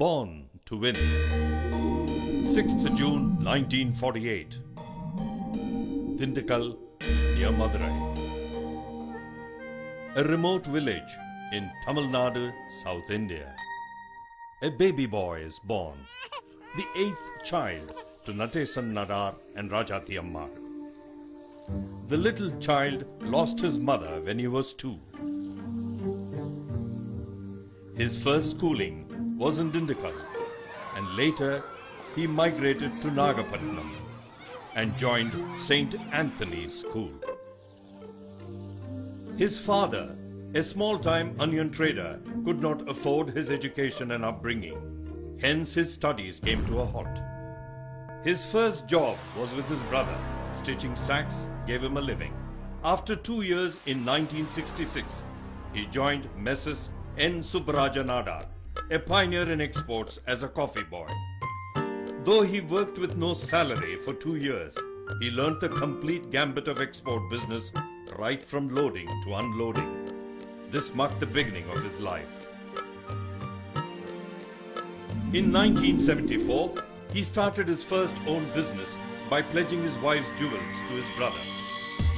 Born to Win. 6th June 1948. Dindigul, near Madurai. A remote village in Tamil Nadu, South India. A baby boy is born, the eighth child to Natesan Nadar and Rajathi Ammar. The little child lost his mother when he was two. His first schooling was in Dindigul, and later he migrated to Nagapattinam and joined St. Anthony's School. His father, a small time onion trader, could not afford his education and upbringing. Hence, his studies came to a halt. His first job was with his brother. Stitching sacks gave him a living. After two years in 1966, he joined Messrs. N. Subbaraja Nadar, a pioneer in exports as a coffee boy. Though he worked with no salary for two years, he learnt the complete gambit of export business right from loading to unloading. This marked the beginning of his life. In 1974, he started his first own business by pledging his wife's jewels to his brother.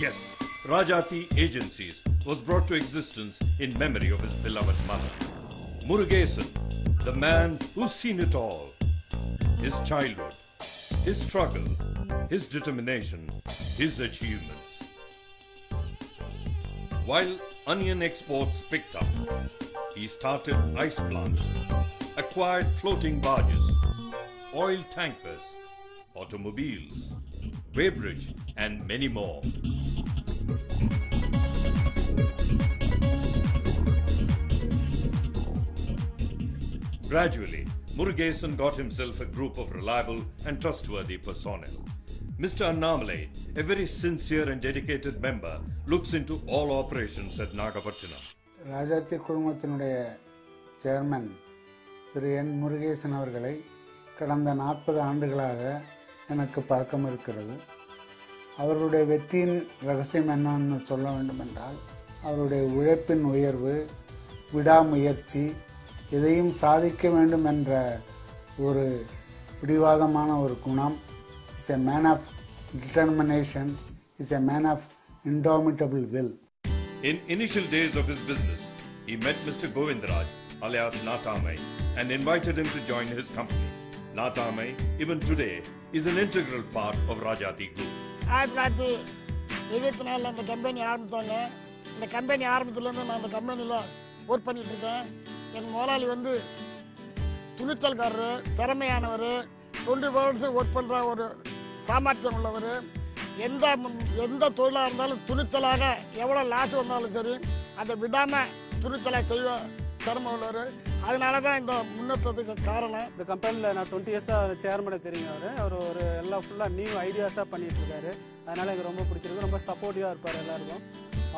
Yes, Rajathi Agencies was brought to existence in memory of his beloved mother. Murugesan, the man who's seen it all. His childhood, his struggle, his determination, his achievements. While onion exports picked up, he started ice plants, acquired floating barges, oil tankers, automobiles, weighbridge, and many more. Gradually, Murugesan got himself a group of reliable and trustworthy personnel. Mr. Annamalai, a very sincere and dedicated member, looks into all operations at Nagapattinam. Rajathi குழுமத்தினுடைய chairman திரு என் முருகேசன் அவர்களை கடந்த நாற்பது ஆண்டுகளாக எனக்கு பழக்கம் இருக்கிறது அவருடைய வெற்றியின் ரகசியம் என்னன்னு சொல்ல வேண்டுமென்றால் அவருடைய உழைப்பின் உயர்வு விடாமுயற்சி எதையும் சாதிக்க வேண்டும் என்ற ஒரு பிடிவாதமான ஒரு குணம் is a man of determination is a man of indomitable will In initial days of his business, he met Mr. Govindraj, alias Natamai, and invited him to join his company. Natamai, even today, is an integral part of Rajati Group. ஆயிரத்தி தொள்ளாயிரத்தி எழுபத்தி நாலில் இந்த company ஆரம்பித்தாங்க இந்த company ஆரம்பத்துலேருந்து நான் இந்த கம்பெனியில் ஒர்க் பண்ணிட்டு இருக்கேன் என் முதலாளி வந்து துணிச்சல்காரர் திறமையானவர் டுவெண்ட்டி ஹவர்ஸ் ஒர்க் பண்ணுற ஒரு சாமர்த்தியம் உள்ளவர். எந்த எந்த தொழிலாக இருந்தாலும் துணிச்சலாக எவ்வளோ லாஸ் வந்தாலும் சரி அதை விடாமல் துணிச்சலாக செய்ய திறமை உள்ளவர். அதனால தான் இந்த முன்னேற்றத்துக்கு காரணம். இந்த கம்பெனியில் நான் டுவெண்ட்டி இயர்ஸாக சேர்மனை தெரியும் அவர். அவர் ஒரு எல்லாம் ஃபுல்லாக நியூ ஐடியாஸாக பண்ணிட்டு இருக்காரு. எனக்கு ரொம்ப பிடிச்சிருக்கு. ரொம்ப சப்போர்ட்டிவாக இருப்பார் எல்லாருக்கும்.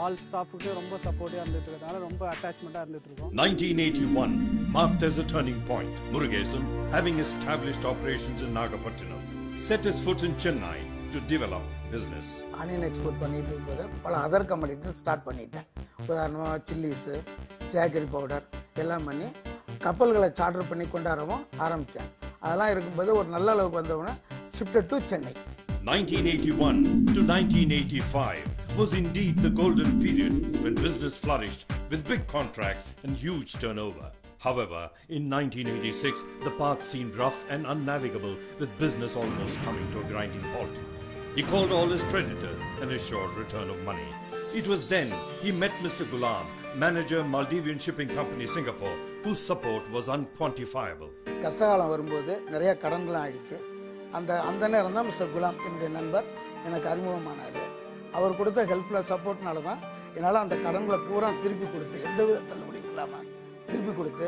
ஆல் ஸ்டாஃபுக்கு ரொம்ப சப்போர்ட்டிவாக இருந்துட்டு இருக்கனால ரொம்ப அட்டாச்மெண்ட்டாக இருந்துட்டு இருக்கோம் 1981 marked as a turning point. Murugesan, having established operations in Nagapattinam, set his foot in Chennai to develop business. Onion export பண்ணிட்டு இருக்கும்போது பல அதர் கம்பெனிக்கு ஸ்டார்ட் பண்ணிட்டேன். உதாரணமாக சில்லிஸு ஜாகரி பவுடர் எல்லாம் பண்ணி கப்பல்களை சார்ட்டர் பண்ணி கொண்டாடவும் ஆரம்பித்தேன் அதெல்லாம் இருக்கும்போது ஒரு நல்ல அளவுக்கு வந்தவுடனே shifted to Chennai 1981 to 1985 was indeed the golden period when business flourished with big contracts and huge turnover. However, in 1986, the path seemed rough and unnavigable with business almost coming to a grinding halt. He called all his creditors and assured return of money. It was then he met Mr. Gulam, manager Maldivian Shipping Company Singapore, whose support was unquantifiable. கஷ்டகாலம் வரும்போது நிறைய கடன்கள்லாம் ஆயிடுச்சு அந்த அந்த நேரம் தான் mister Ghulam என்னுடைய நண்பர் எனக்கு அறிமுகமானார் அவர் கொடுத்த ஹெல்ப்பில் சப்போர்ட்னால தான் என்னால் அந்த கடன்களை பூரா திருப்பி கொடுத்து எந்த வித தள்ளுபடியும் இல்லாமல் திருப்பி கொடுத்து.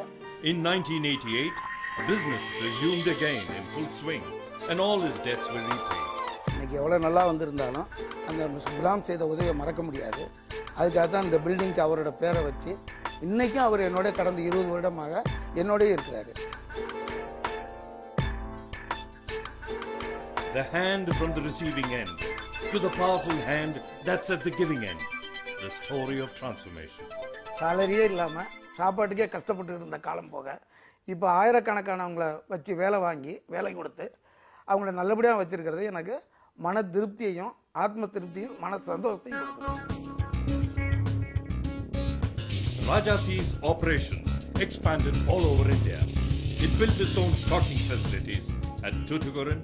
In 1988, business resumed again in full swing and all his debts were repaid. இன்னைக்கு எவ்வளோ நல்லா வந்திருந்தாலும் அந்த குலாம் செய்த உதவியை மறக்க முடியாது. அதுக்காக தான் இந்த பில்டிங்க்கு அவரோட பேரை வச்சு இன்னைக்கும் அவர் என்னோட கடந்த இருபது வருடமாக என்னோடய இருக்கிறாரு. The hand from the receiving end to the powerful hand that's at the giving end. The story of transformation. சாலரியே இல்லாமல் சாப்பாட்டுக்கே கஷ்டப்பட்டு இருந்த காலம் போக இப்போ ஆயிரக்கணக்கானவங்களை வச்சு வேலை வாங்கி வேலை கொடுத்து அவங்கள நல்லபடியாக வச்சுருக்கிறது எனக்கு மன திருப்தியையும் ஆத்ம திருப்தியும் மன சந்தோஷத்தையும் கொடுக்குது Rajati's operations expanded all over India. It built its own stocking facilities at Tuticorin,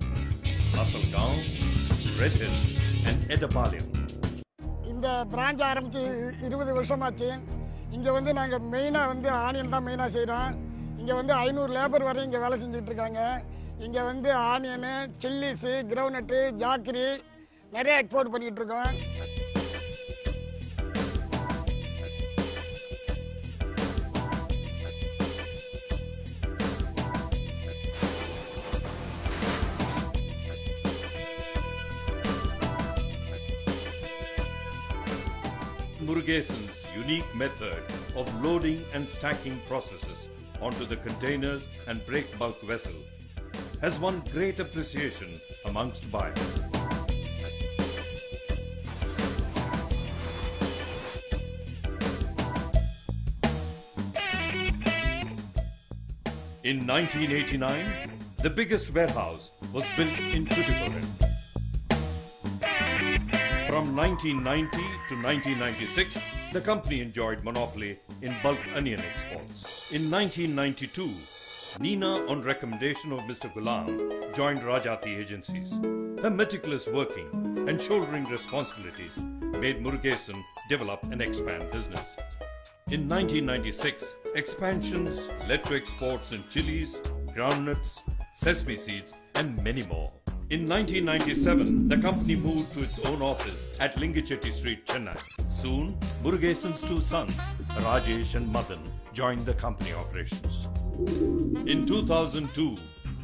Lassalgaon, Red Hill, and இந்த பிரான்ச் ஆரம்பித்து இருபது வருஷமாச்சு. இங்கே வந்து நாங்கள் மெயினாக வந்து ஆனியன் தான் மெயினாக செய்கிறோம் இங்கே வந்து ஐநூறு லேபர் வரை இங்கே வேலை செஞ்சுட்டு இருக்காங்க. இங்கே வந்து ஆனியனு சில்லிஸு கிரவுனட்டு ஜாக்கிரி நிறைய எக்ஸ்போர்ட் பண்ணிகிட்டு Navigation's unique method of loading and stacking processes onto the containers and break bulk vessel has won great appreciation amongst buyers. In 1989, the biggest warehouse was built in Tuticorin. From 1990 to 1996, the company enjoyed monopoly in bulk onion exports. In 1992, Nina, on recommendation of Mr. Gulam, joined Rajathi agencies. Her meticulous working and shouldering responsibilities made Murugesan develop and expand business. In 1996, expansions led to exports in chilies, groundnuts, sesame seeds, and many more. In 1997, the company moved to its own office at Linghi Chetty Street, Chennai. Soon, Murugesan's two sons, Rajesh and Madan, joined the company operations. In 2002,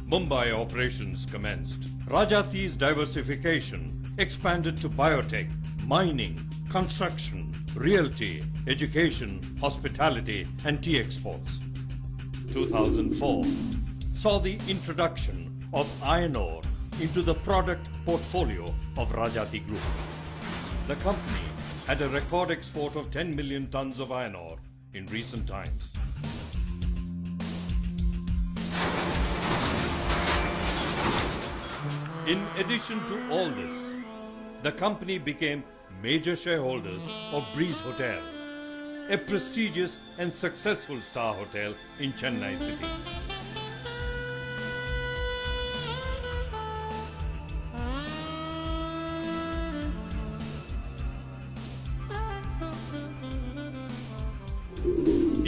Mumbai operations commenced. Rajathi's diversification expanded to biotech, mining, construction, realty, education, hospitality, and tea exports. 2004 saw the introduction of iron ore into the product portfolio of Rajathi Group. The company had a record export of 10 million tons of iron ore in recent times. In addition to all this, the company became major shareholders of Breeze Hotel, a prestigious and successful star hotel in Chennai city.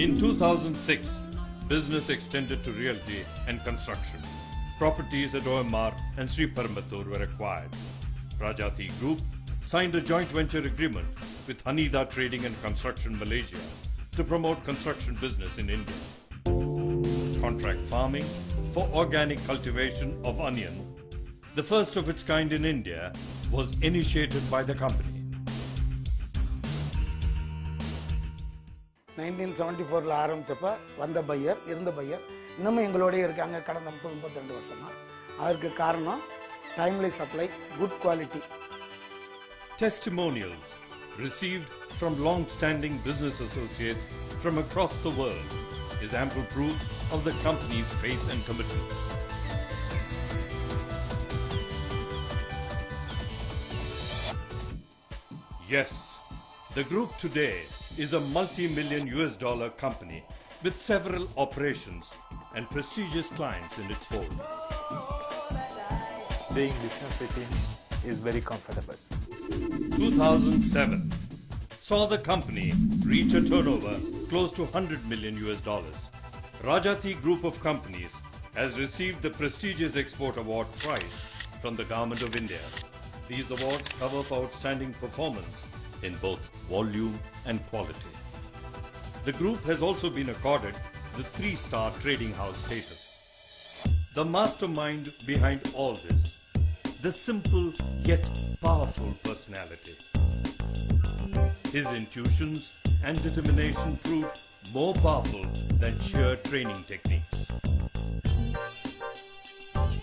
In 2006, business extended to realty and construction. Properties at OMR and Sriperumbudur were acquired. Rajathi Group signed a joint venture agreement with Hanida Trading and Construction Malaysia to promote construction business in India. Contract farming for organic cultivation of onion, the first of its kind in India, was initiated by the company. Nineteen seventy ஃபோரில் ஆரம்பித்தப்ப வந்த pier இருந்த pier இன்னமும் எங்களோடய இருக்காங்க கடந்த முப்பது முப்பத்திரெண்டு வருஷமாக அதற்கு காரணம் timely supply good quality Testimonials received from long standing business associates from across the world is ample proof of the company's faith and commitment. Yes, the group today is a multi million US dollar company with several operations and prestigious clients in its fold. doing business with him is very comfortable. 2007 saw the company reach a turnover close to 100 million US dollars. Rajathi Group of Companies has received the prestigious export award twice from the Government of India. These awards cover for outstanding performance in both volume and quality. The group has also been accorded the three-star trading house status. The mastermind behind all this, the simple yet powerful personality. His intuitions and determination proved more powerful than sheer training techniques.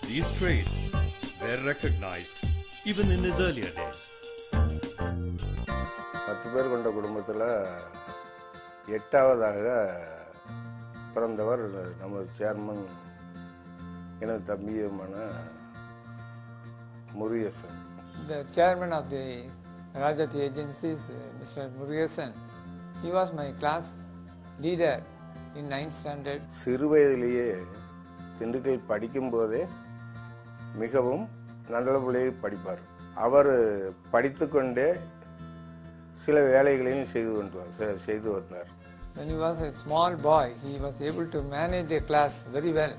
These traits were recognized even in his earlier days. பத்து பேர் கொண்ட குடும்பத்தில் எட்டாவதாக பிறந்தவர் நமது chairman எனது தம்பியுமான Murugesan The chairman of the Rajati agencies, Mr. Murugesan, he was my class leader in 9th standard. சிறு வயதிலேயே திண்டுக்கல் படிக்கும்போதே மிகவும் நல்லபடியாக படிப்பார் அவர் படித்துக்கொண்டே சில வேலைகளையும் செய்து கொண்டு செய்து வந்தார் When he was a small boy, he was able to manage the class very well.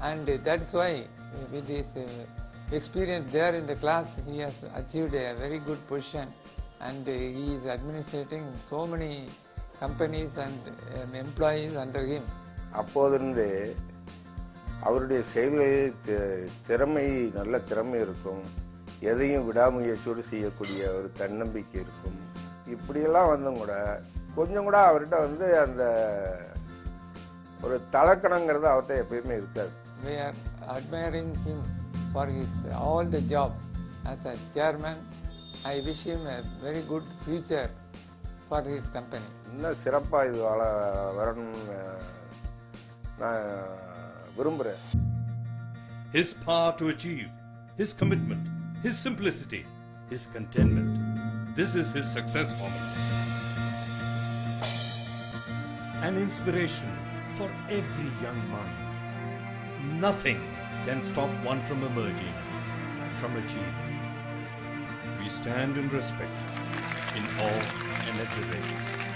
And that's why, uh, with his uh, experience there in the class, he has achieved a very good position. And uh, he is administrating so many companies and um, employees under him. அப்போதிருந்தே அவருடைய செயல்களில் திறமை நல்ல திறமை இருக்கும் எதையும் விடாமுயற்சியோடு செய்யக்கூடிய ஒரு தன்னம்பிக்கை இருக்கும் இப்படியெல்லாம் வந்தும் கூட கொஞ்சம் கூட அவர்கிட்ட வந்து அந்த ஒரு தலக்கணங்கிறது அவர்கிட்ட எப்பயுமே இருக்காது. We are admiring him for his all the job as a chairman I wish him a very good future for his company இன்னும் சிறப்பாக இது வள வரணும்னு நான் விரும்புகிறேன் His power to achieve, his commitment, his simplicity, his contentment. This is his success formula. An inspiration for every young mind. Nothing can stop one from emerging, from achieving. We stand in respect, in awe and admiration.